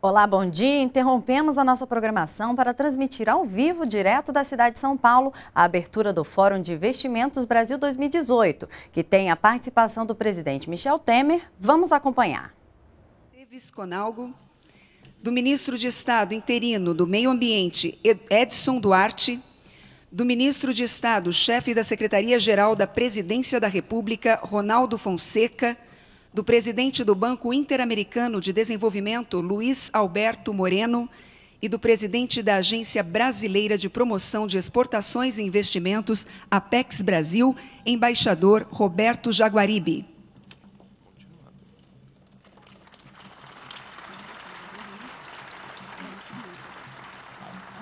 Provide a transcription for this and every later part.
Olá, bom dia. Interrompemos a nossa programação para transmitir ao vivo, direto da cidade de São Paulo, a abertura do Fórum de Investimentos Brasil 2018, que tem a participação do presidente Michel Temer. Vamos acompanhar. Davis Conalgo, do ministro de Estado interino do Meio Ambiente, Edson Duarte, do ministro de Estado, chefe da Secretaria-Geral da Presidência da República, Ronaldo Fonseca, do presidente do Banco Interamericano de Desenvolvimento, Luiz Alberto Moreno, e do presidente da Agência Brasileira de Promoção de Exportações e Investimentos, Apex Brasil, embaixador Roberto Jaguaribe.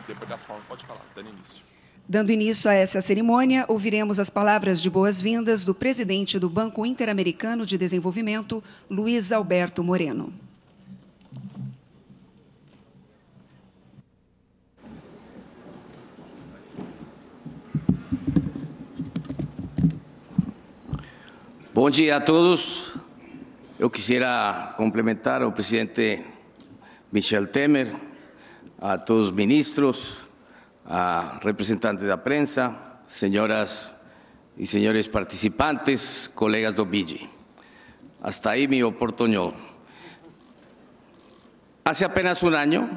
Depois das pode falar, dando início. Dando início a essa cerimônia, ouviremos as palavras de boas-vindas do presidente do Banco Interamericano de Desenvolvimento, Luiz Alberto Moreno. Bom dia a todos. Eu quisiera complementar ao presidente Michel Temer, a todos os ministros, a representantes de la prensa, señoras y señores participantes, colegas do BIGI. Hasta ahí mi oportunidad. Hace apenas un año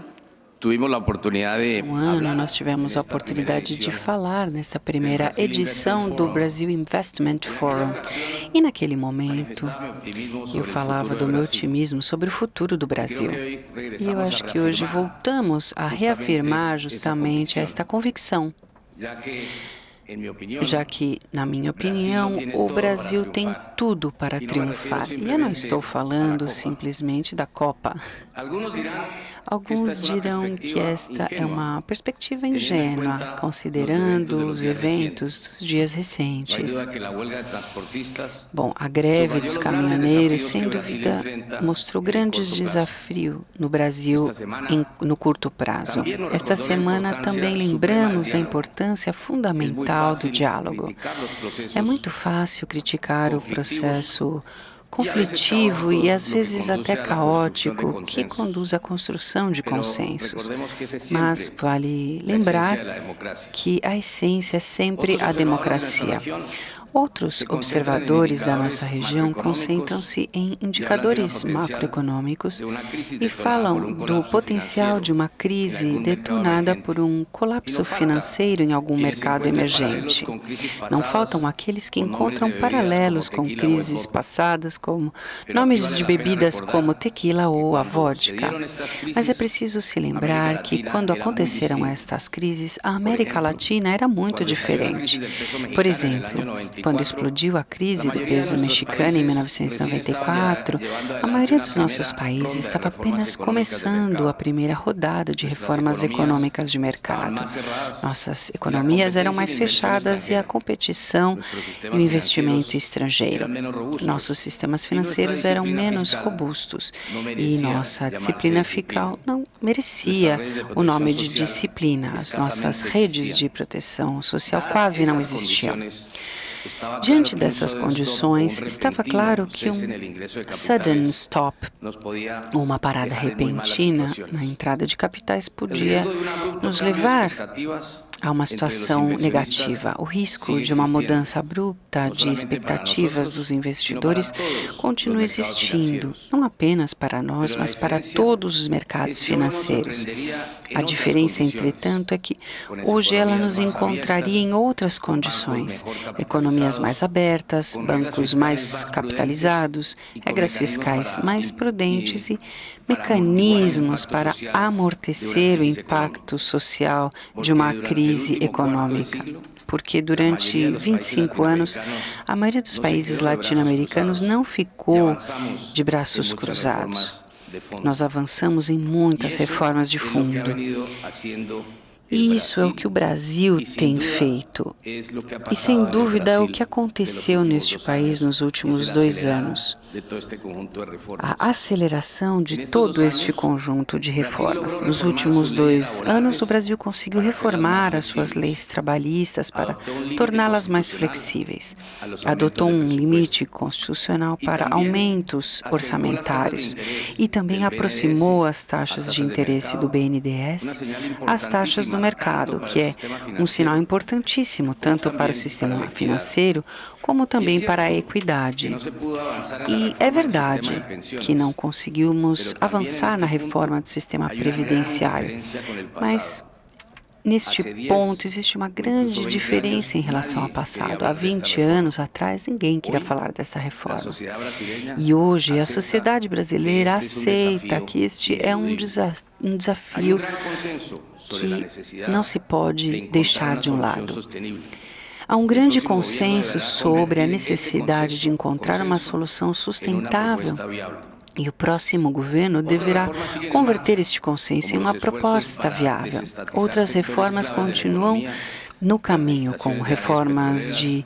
A oportunidade um ano nós tivemos a oportunidade de falar nessa primeira edição do Brasil Investment Forum. E naquele momento eu falava do meu otimismo sobre o futuro do Brasil. E eu acho que hoje voltamos a reafirmar justamente esta convicção já que, na minha opinião, o Brasil tem tudo para triunfar. E eu não estou falando simplesmente da Copa. Alguns dirão que esta é uma perspectiva ingênua, considerando os eventos dos dias recentes. Bom, a greve dos caminhoneiros, sem dúvida, mostrou grandes desafios no Brasil em, no curto prazo. Esta semana também lembramos da importância fundamental do diálogo. É muito fácil criticar o processo conflitivo e às vezes até caótico que conduz à construção de consensos. Mas vale lembrar que a essência é sempre a democracia. Outros observadores da nossa região concentram-se em indicadores macroeconômicos e falam do potencial de uma crise detonada por um colapso financeiro em algum mercado emergente. Não faltam aqueles que encontram paralelos com crises passadas, como nomes de bebidas como tequila ou a vodka. Mas é preciso se lembrar que, quando aconteceram estas crises, a América Latina era muito diferente. Por exemplo, quando explodiu a crise do peso mexicano em 1994, a maioria dos nossos países estava apenas começando a primeira rodada de reformas econômicas de mercado. Nossas economias eram mais fechadas e a competição e o investimento estrangeiro. Nossos sistemas financeiros eram menos robustos e nossa disciplina fiscal não merecia o nome de disciplina. As nossas redes de proteção social quase não existiam. Diante dessas condições, estava claro que um sudden stop, uma parada repentina na entrada de capitais, podia nos levar a uma situação negativa. O risco de uma mudança abrupta de expectativas dos investidores continua existindo, não apenas para nós, mas para todos os mercados financeiros. A diferença, entretanto, é que hoje ela nos encontraria em outras condições: economias mais abertas, bancos mais capitalizados, regras fiscais mais prudentes e mecanismos para amortecer o impacto social de uma crise econômica. Porque durante 25 anos, a maioria dos países latino-americanos não ficou de braços cruzados. Nós avançamos em muitas reformas de fundo. E isso é o que o Brasil tem feito. E, sem dúvida, é o que aconteceu neste país nos últimos dois anos. A aceleração de todo este conjunto de reformas. Nos últimos dois anos, o Brasil conseguiu reformar as suas leis trabalhistas para torná-las mais flexíveis. Adotou um limite constitucional para aumentos orçamentários e também aproximou as taxas de interesse do BNDES às taxas do mercado, que é um sinal importantíssimo tanto para o sistema financeiro como também para a equidade. E é verdade que não conseguimos avançar na reforma do sistema previdenciário, mas Neste ponto, existe uma grande diferença em relação ao passado. Há 20 anos atrás, ninguém queria falar dessa reforma. E hoje, a sociedade brasileira aceita que este é um, desa um desafio que não se pode deixar de um lado. Há um grande consenso sobre a necessidade de encontrar uma solução sustentável e o próximo governo deverá converter este consenso em uma proposta viável. Outras reformas continuam no caminho, como reformas de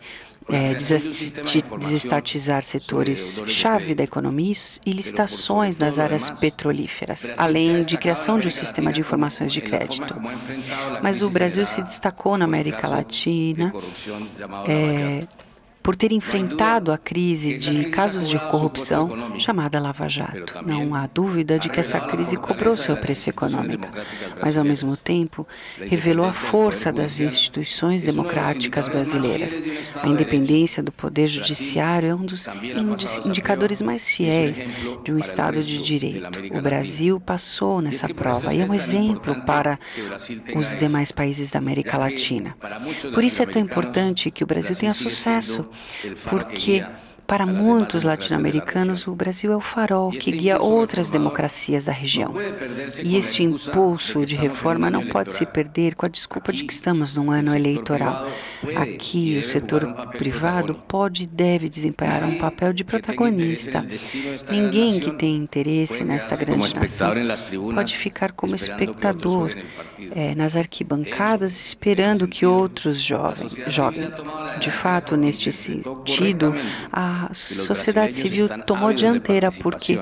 é, desestatizar setores-chave da economia e licitações nas áreas petrolíferas, além de criação de um sistema de informações de crédito. Mas o Brasil se destacou na América Latina. É, por ter enfrentado a crise de casos de corrupção chamada Lava Jato. Não há dúvida de que essa crise cobrou seu preço econômico, mas ao mesmo tempo revelou a força das instituições democráticas brasileiras. A independência do poder judiciário é um dos indicadores mais fiéis de um Estado de direito. O Brasil passou nessa prova e é um exemplo para os demais países da América Latina. Por isso é tão importante que o Brasil tenha sucesso porque para muitos latino-americanos, o Brasil é o farol que guia outras democracias da região. E este impulso de reforma não pode se perder com a desculpa de que estamos num ano eleitoral. Aqui, o setor privado pode e deve desempenhar um papel de protagonista. Ninguém que tem interesse nesta grande nação pode ficar como espectador é, nas arquibancadas esperando que outros joguem. De fato, neste sentido, a a sociedade civil tomou dianteira porque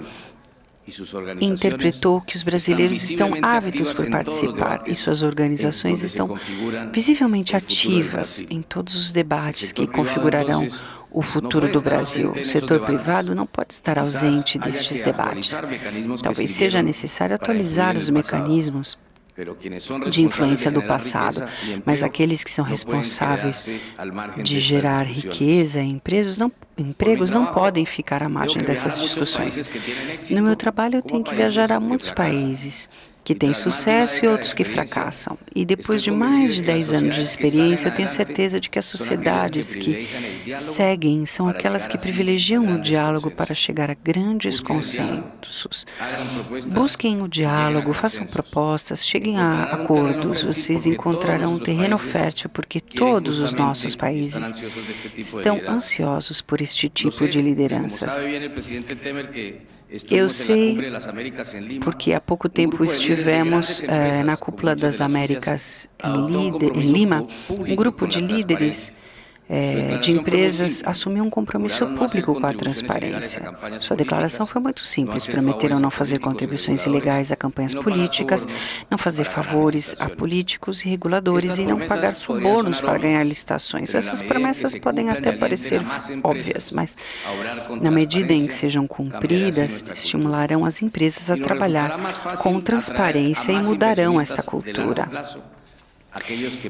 interpretou que os brasileiros estão ávidos por participar. e suas organizações estão visivelmente ativas em todos os debates que configurarão o futuro do Brasil. O setor privado não pode estar ausente destes debates. Talvez seja necessário atualizar os mecanismos de influência do passado, mas aqueles que são responsáveis de gerar riqueza em empregos não, empregos não podem ficar à margem dessas discussões. No meu trabalho, eu tenho que viajar a muitos países que têm sucesso e outros que fracassam. E depois de mais de 10 anos de experiência, eu tenho certeza de que as sociedades que seguem são aquelas que privilegiam o diálogo para chegar a grandes consensos. Busquem o diálogo, façam propostas, cheguem a acordos. Vocês encontrarão um terreno fértil porque todos os nossos países estão ansiosos por este tipo de lideranças. Eu sei, porque há pouco tempo estivemos eh, na Cúpula das Américas em, em Lima, um grupo de líderes é, de empresas assumiu um compromisso público com a transparência. Sua declaração foi muito simples: prometeram não fazer contribuições ilegais a campanhas políticas, não fazer favores a políticos e reguladores e não pagar subornos para ganhar licitações. Essas promessas podem até parecer óbvias, mas na medida em que sejam cumpridas, estimularão as empresas a trabalhar com transparência e mudarão esta cultura.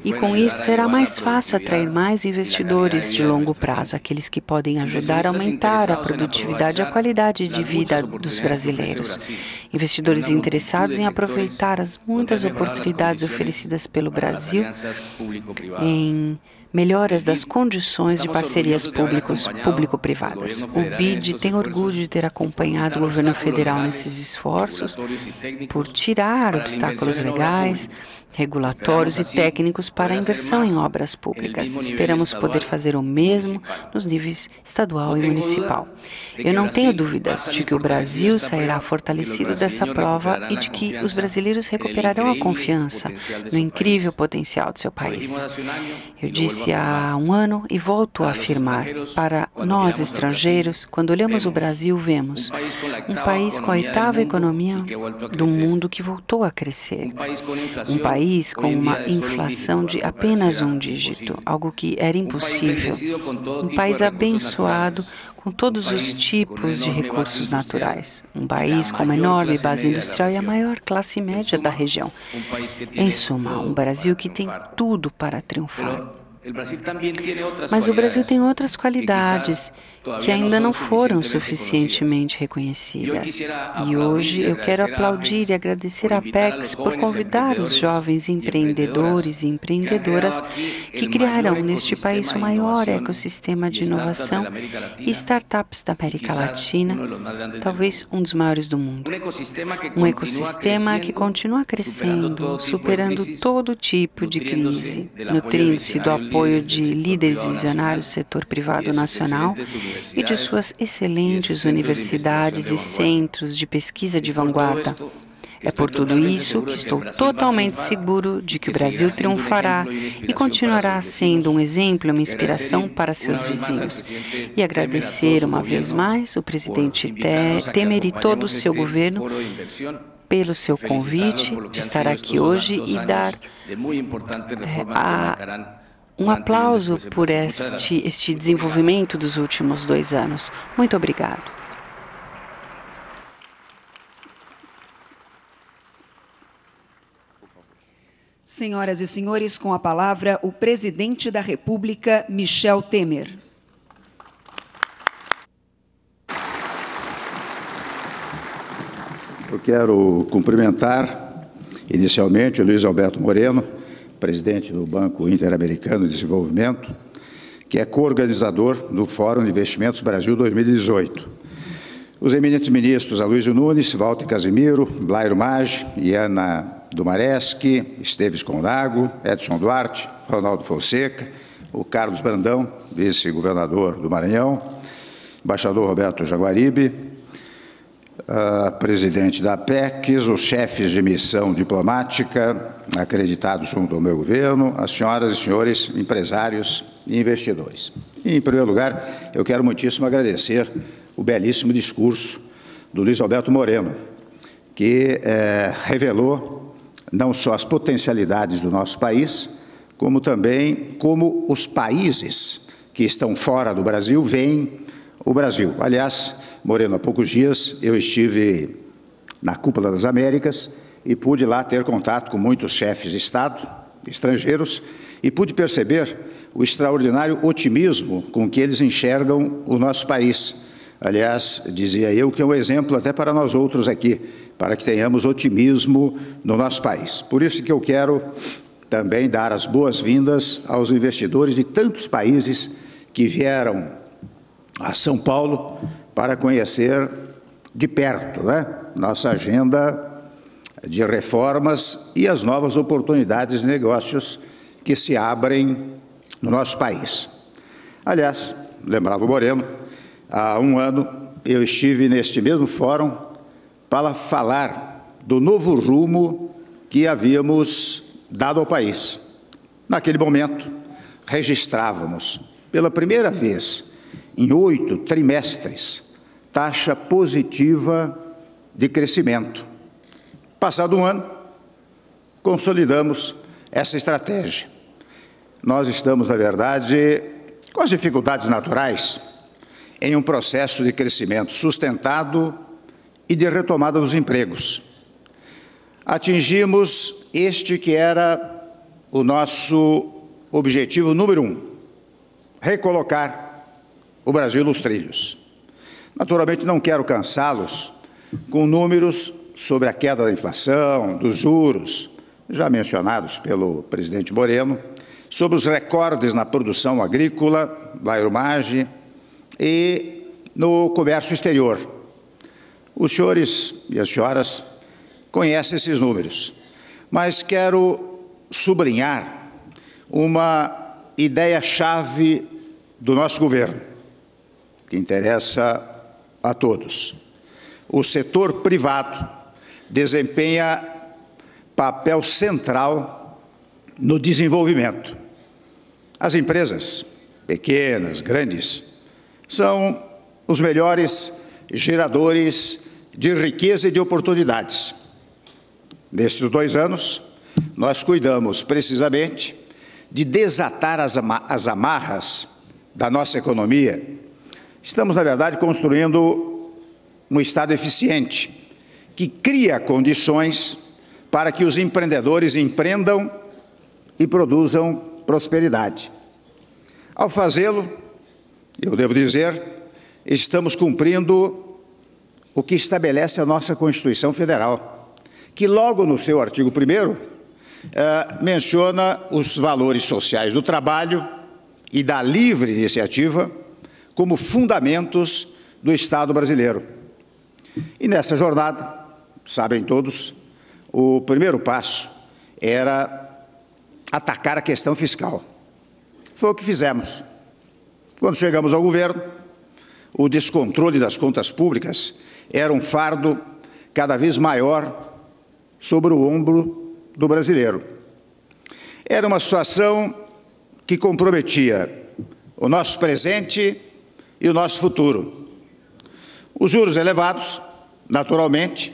E com isso será mais fácil atrair mais investidores de longo prazo, aqueles que podem ajudar a aumentar a produtividade e a qualidade de vida dos brasileiros. Investidores interessados em aproveitar as muitas oportunidades oferecidas pelo Brasil em melhoras das condições de parcerias público-privadas. O BID tem orgulho de ter acompanhado o governo federal nesses esforços por tirar obstáculos legais regulatórios e técnicos para a inversão em obras públicas. Esperamos poder fazer o mesmo nos níveis estadual e municipal. Eu não tenho dúvidas de que o Brasil sairá fortalecido desta prova e de que os brasileiros recuperarão a confiança no incrível potencial de seu país. Eu disse há um ano e volto a afirmar: para nós estrangeiros, quando olhamos o Brasil, vemos um país com a oitava economia do mundo que voltou a crescer, um país com uma inflação de apenas um dígito, algo que era impossível, um país abençoado com todos os tipos de recursos naturais. Um país com uma enorme base industrial e a maior classe média da região. Em suma, um Brasil que tem tudo para triunfar. Mas o Brasil tem outras qualidades que ainda não foram suficientemente reconhecidas. E hoje eu quero aplaudir e agradecer a PEX por convidar os jovens empreendedores e empreendedoras que criaram neste país o maior ecossistema de inovação e startups da América Latina, talvez um dos maiores do mundo. Um ecossistema que continua crescendo, superando todo tipo de crise, nutrindo-se do apoio de líderes visionários do setor privado nacional e de suas excelentes universidades e centros de pesquisa de vanguarda. É por tudo isso que estou totalmente seguro de que o Brasil triunfará e continuará sendo um exemplo e uma inspiração para seus vizinhos. E agradecer uma vez mais o presidente Temer e todo o seu governo pelo seu convite de estar aqui hoje e dar é, a um aplauso por este, este desenvolvimento dos últimos dois anos. Muito obrigado. Senhoras e senhores, com a palavra o presidente da República, Michel Temer. Eu quero cumprimentar inicialmente o Luiz Alberto Moreno presidente do Banco Interamericano de Desenvolvimento, que é co-organizador do Fórum de Investimentos Brasil 2018. Os eminentes ministros Aloysio Nunes, Walter Casimiro, Blairo Maggi, Iana Dumareschi, Esteves Condago, Edson Duarte, Ronaldo Fonseca, o Carlos Brandão, vice-governador do Maranhão, embaixador Roberto Jaguaribe, uh, presidente da PECs, os chefes de missão diplomática acreditados junto ao meu governo, as senhoras e senhores empresários e investidores. E, em primeiro lugar, eu quero muitíssimo agradecer o belíssimo discurso do Luiz Alberto Moreno, que é, revelou não só as potencialidades do nosso país, como também como os países que estão fora do Brasil veem o Brasil. Aliás, Moreno, há poucos dias eu estive na Cúpula das Américas e pude lá ter contato com muitos chefes de Estado estrangeiros e pude perceber o extraordinário otimismo com que eles enxergam o nosso país. Aliás, dizia eu que é um exemplo até para nós outros aqui, para que tenhamos otimismo no nosso país. Por isso que eu quero também dar as boas-vindas aos investidores de tantos países que vieram a São Paulo para conhecer de perto né, nossa agenda de reformas e as novas oportunidades de negócios que se abrem no nosso país. Aliás, lembrava o Moreno, há um ano eu estive neste mesmo fórum para falar do novo rumo que havíamos dado ao país. Naquele momento, registrávamos pela primeira vez em oito trimestres, taxa positiva de crescimento. Passado um ano, consolidamos essa estratégia. Nós estamos, na verdade, com as dificuldades naturais, em um processo de crescimento sustentado e de retomada dos empregos. Atingimos este que era o nosso objetivo número um: recolocar o Brasil nos trilhos. Naturalmente, não quero cansá-los com números sobre a queda da inflação, dos juros, já mencionados pelo presidente Moreno, sobre os recordes na produção agrícola, da aeromagem e no comércio exterior. Os senhores e as senhoras conhecem esses números, mas quero sublinhar uma ideia-chave do nosso governo, que interessa a todos. O setor privado desempenha papel central no desenvolvimento. As empresas, pequenas, grandes, são os melhores geradores de riqueza e de oportunidades. Nesses dois anos, nós cuidamos precisamente de desatar as amarras da nossa economia. Estamos, na verdade, construindo um Estado eficiente, que cria condições para que os empreendedores empreendam e produzam prosperidade. Ao fazê-lo, eu devo dizer, estamos cumprindo o que estabelece a nossa Constituição Federal, que logo no seu artigo 1 eh, menciona os valores sociais do trabalho e da livre iniciativa como fundamentos do Estado brasileiro. E nessa jornada, sabem todos, o primeiro passo era atacar a questão fiscal. Foi o que fizemos. Quando chegamos ao governo, o descontrole das contas públicas era um fardo cada vez maior sobre o ombro do brasileiro. Era uma situação que comprometia o nosso presente e o nosso futuro. Os juros elevados, naturalmente,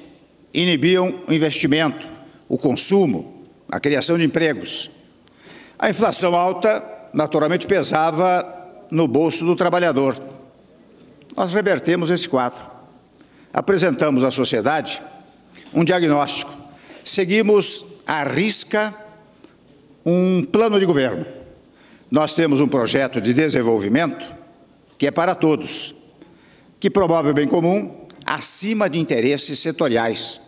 inibiam o investimento, o consumo, a criação de empregos. A inflação alta, naturalmente, pesava no bolso do trabalhador. Nós revertemos esse quadro. Apresentamos à sociedade um diagnóstico. Seguimos à risca um plano de governo. Nós temos um projeto de desenvolvimento que é para todos, que promove o bem comum acima de interesses setoriais.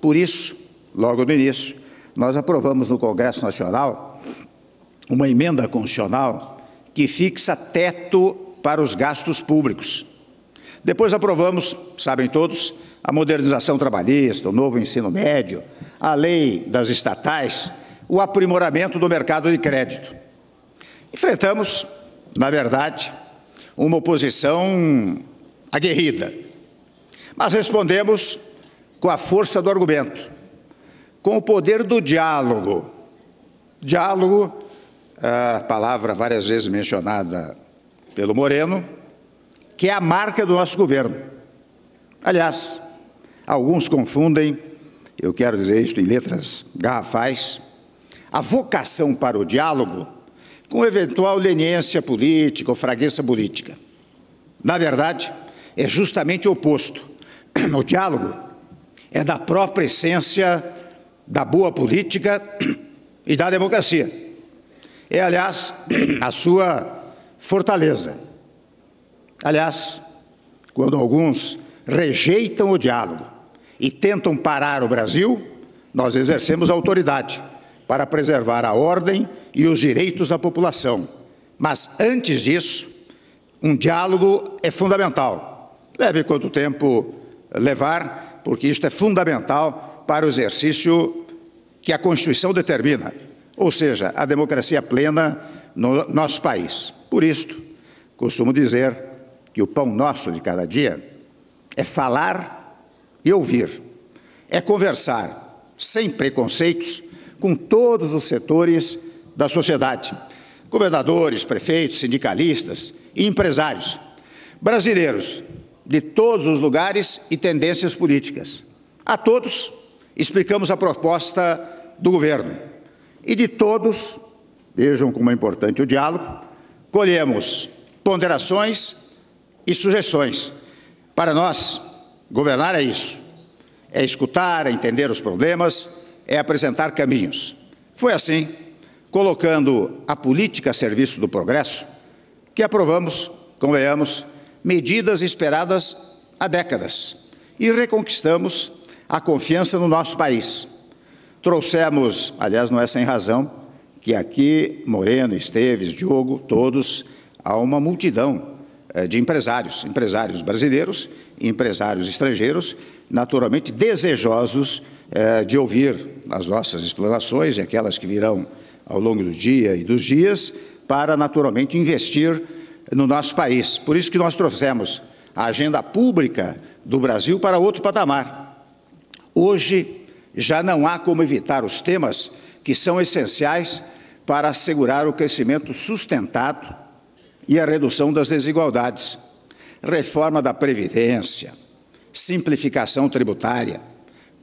Por isso, logo no início, nós aprovamos no Congresso Nacional uma emenda constitucional que fixa teto para os gastos públicos. Depois aprovamos, sabem todos, a modernização trabalhista, o novo ensino médio, a lei das estatais, o aprimoramento do mercado de crédito. Enfrentamos, na verdade, uma oposição aguerrida, mas respondemos com a força do argumento, com o poder do diálogo. Diálogo, a palavra várias vezes mencionada pelo Moreno, que é a marca do nosso governo. Aliás, alguns confundem, eu quero dizer isto em letras garrafais, a vocação para o diálogo com eventual leniência política ou fraqueza política. Na verdade, é justamente o oposto. O diálogo é da própria essência da boa política e da democracia. É, aliás, a sua fortaleza. Aliás, quando alguns rejeitam o diálogo e tentam parar o Brasil, nós exercemos autoridade para preservar a ordem e os direitos da população. Mas antes disso, um diálogo é fundamental. Leve quanto tempo levar, porque isto é fundamental para o exercício que a Constituição determina, ou seja, a democracia plena no nosso país. Por isto, costumo dizer que o pão nosso de cada dia é falar e ouvir, é conversar sem preconceitos com todos os setores da sociedade, governadores, prefeitos, sindicalistas e empresários, brasileiros de todos os lugares e tendências políticas. A todos explicamos a proposta do governo e de todos, vejam como é importante o diálogo, colhemos ponderações e sugestões. Para nós, governar é isso: é escutar, é entender os problemas é apresentar caminhos. Foi assim, colocando a política a serviço do progresso, que aprovamos, convenhamos, medidas esperadas há décadas e reconquistamos a confiança no nosso país. Trouxemos, aliás, não é sem razão, que aqui Moreno, Esteves, Diogo, todos, há uma multidão de empresários, empresários brasileiros e empresários estrangeiros, naturalmente desejosos eh, de ouvir as nossas explanações e aquelas que virão ao longo do dia e dos dias, para naturalmente investir no nosso país. Por isso que nós trouxemos a agenda pública do Brasil para outro patamar. Hoje já não há como evitar os temas que são essenciais para assegurar o crescimento sustentado e a redução das desigualdades. Reforma da Previdência, simplificação tributária,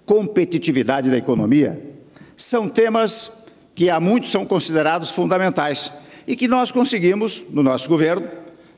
competitividade da economia, são temas que há muitos são considerados fundamentais e que nós conseguimos, no nosso governo,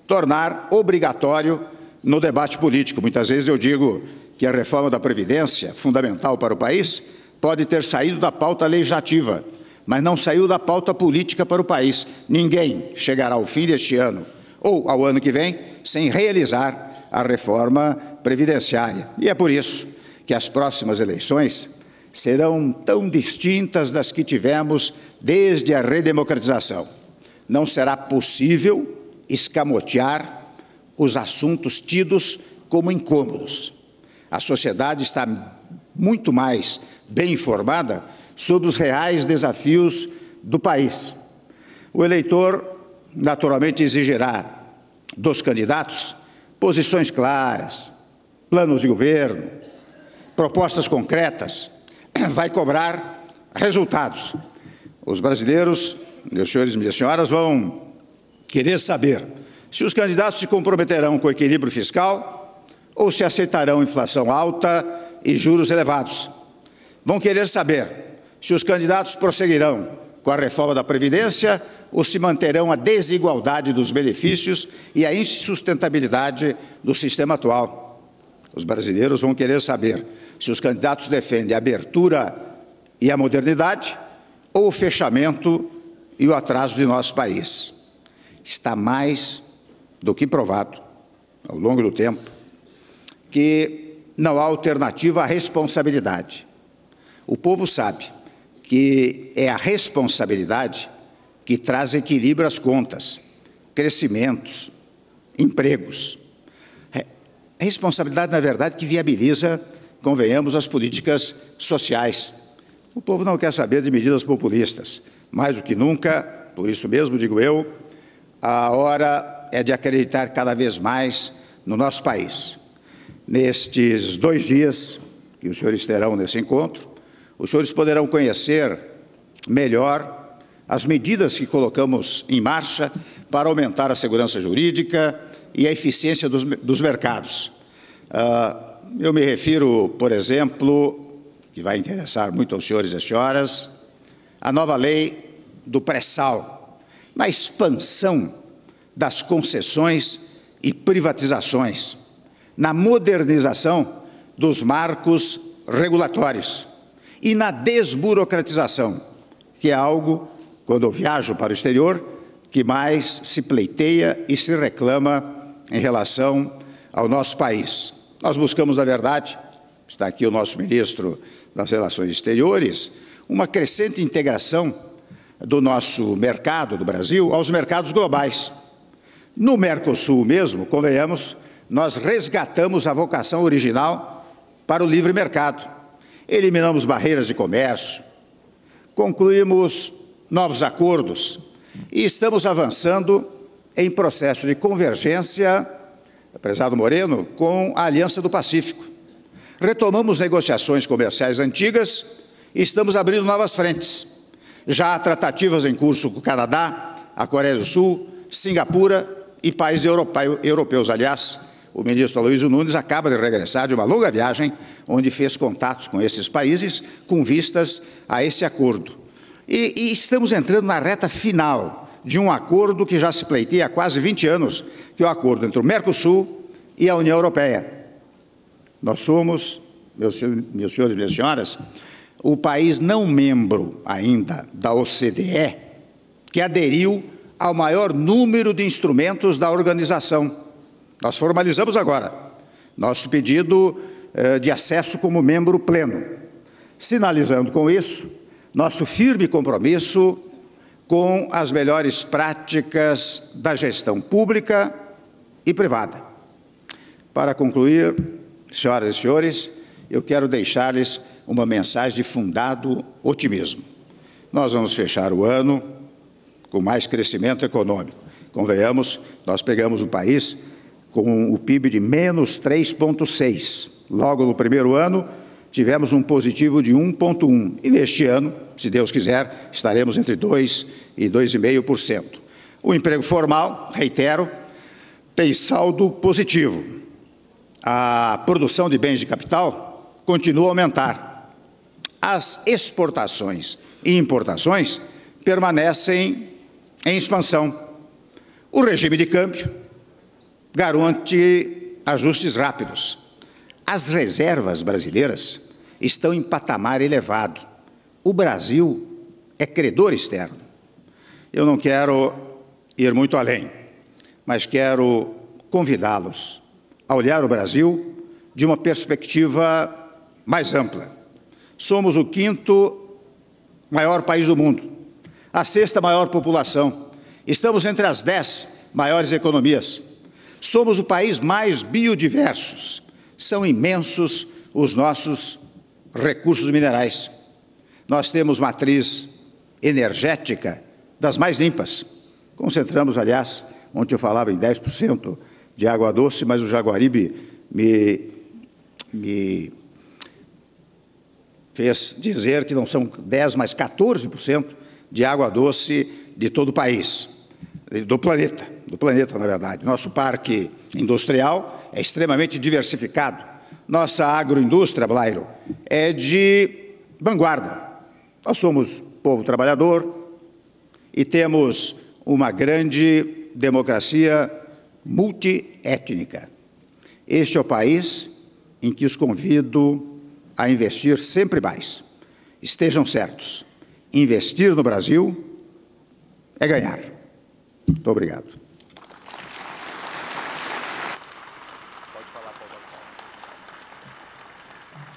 tornar obrigatório no debate político. Muitas vezes eu digo que a reforma da Previdência, fundamental para o país, pode ter saído da pauta legislativa, mas não saiu da pauta política para o país. Ninguém chegará ao fim deste ano ou ao ano que vem sem realizar a reforma previdenciária. E é por isso que as próximas eleições serão tão distintas das que tivemos desde a redemocratização. Não será possível escamotear os assuntos tidos como incômodos. A sociedade está muito mais bem informada sobre os reais desafios do país. O eleitor, naturalmente, exigirá dos candidatos posições claras, planos de governo, propostas concretas, vai cobrar resultados. Os brasileiros, meus senhores e minhas senhoras, vão querer saber se os candidatos se comprometerão com o equilíbrio fiscal ou se aceitarão inflação alta e juros elevados. Vão querer saber se os candidatos prosseguirão com a reforma da Previdência ou se manterão a desigualdade dos benefícios e a insustentabilidade do sistema atual. Os brasileiros vão querer saber se os candidatos defendem a abertura e a modernidade ou o fechamento e o atraso de nosso país. Está mais do que provado, ao longo do tempo, que não há alternativa à responsabilidade. O povo sabe que é a responsabilidade que traz equilíbrio às contas, crescimentos, empregos. É, a responsabilidade, na verdade, que viabiliza, convenhamos, as políticas sociais. O povo não quer saber de medidas populistas. Mais do que nunca, por isso mesmo digo eu, a hora é de acreditar cada vez mais no nosso país. Nestes dois dias que os senhores terão nesse encontro, os senhores poderão conhecer melhor as medidas que colocamos em marcha para aumentar a segurança jurídica e a eficiência dos, dos mercados. Uh, eu me refiro, por exemplo, que vai interessar muito aos senhores e senhoras, a nova lei do pré-sal, na expansão das concessões e privatizações, na modernização dos marcos regulatórios e na desburocratização, que é algo, quando eu viajo para o exterior, que mais se pleiteia e se reclama em relação ao nosso país. Nós buscamos, na verdade, está aqui o nosso ministro das Relações Exteriores, uma crescente integração do nosso mercado, do Brasil, aos mercados globais. No Mercosul mesmo, convenhamos, nós resgatamos a vocação original para o livre mercado. Eliminamos barreiras de comércio, concluímos novos acordos e estamos avançando em processo de convergência, prezado Moreno, com a Aliança do Pacífico. Retomamos negociações comerciais antigas e estamos abrindo novas frentes. Já há tratativas em curso com o Canadá, a Coreia do Sul, Singapura e países europeus. Aliás, o ministro Aloysio Nunes acaba de regressar de uma longa viagem, onde fez contatos com esses países com vistas a esse acordo. E, e estamos entrando na reta final de um acordo que já se pleiteia há quase 20 anos, que é o acordo entre o Mercosul e a União Europeia. Nós somos, meus, meus senhores e minhas senhoras, o país não membro ainda da OCDE que aderiu ao maior número de instrumentos da organização. Nós formalizamos agora nosso pedido eh, de acesso como membro pleno, sinalizando com isso nosso firme compromisso com as melhores práticas da gestão pública e privada. Para concluir, senhoras e senhores, eu quero deixar-lhes uma mensagem de fundado otimismo. Nós vamos fechar o ano com mais crescimento econômico. Convenhamos, nós pegamos um país com o PIB de menos 3,6. Logo no primeiro ano, tivemos um positivo de 1,1. E neste ano, se Deus quiser, estaremos entre 2% e 2,5%. O emprego formal, reitero, tem saldo positivo. A produção de bens de capital continua a aumentar. As exportações e importações permanecem em expansão. O regime de câmbio garante ajustes rápidos. As reservas brasileiras estão em patamar elevado. O Brasil é credor externo. Eu não quero ir muito além, mas quero convidá-los a olhar o Brasil de uma perspectiva mais ampla. Somos o quinto maior país do mundo, a sexta maior população. Estamos entre as dez maiores economias. Somos o país mais biodiverso. São imensos os nossos recursos minerais. Nós temos matriz energética das mais limpas. Concentramos, aliás, ontem eu falava em 10% de água doce, mas o Jaguaribe me, me fez dizer que não são 10, mas 14% de água doce de todo o país, do planeta, do planeta, na verdade. Nosso parque industrial é extremamente diversificado. Nossa agroindústria, Blairo, é de vanguarda. Nós somos povo trabalhador e temos uma grande democracia multiétnica. Este é o país em que os convido a investir sempre mais. Estejam certos, investir no Brasil é ganhar. Muito obrigado.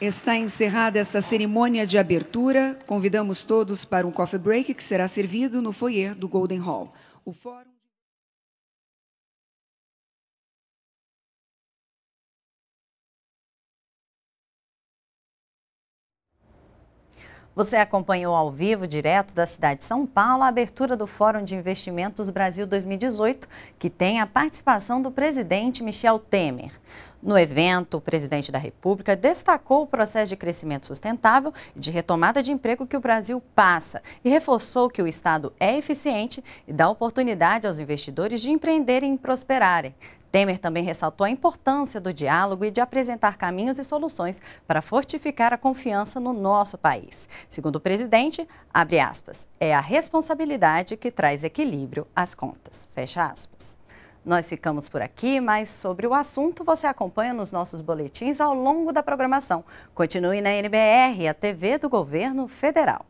Está encerrada esta cerimônia de abertura. Convidamos todos para um coffee break que será servido no foyer do Golden Hall. O fórum Você acompanhou ao vivo, direto da cidade de São Paulo, a abertura do Fórum de Investimentos Brasil 2018, que tem a participação do presidente Michel Temer. No evento, o presidente da República destacou o processo de crescimento sustentável e de retomada de emprego que o Brasil passa e reforçou que o Estado é eficiente e dá oportunidade aos investidores de empreenderem e prosperarem. Temer também ressaltou a importância do diálogo e de apresentar caminhos e soluções para fortificar a confiança no nosso país. Segundo o presidente, abre aspas, é a responsabilidade que traz equilíbrio às contas. Fecha aspas. Nós ficamos por aqui, mas sobre o assunto você acompanha nos nossos boletins ao longo da programação. Continue na NBR, a TV do Governo Federal.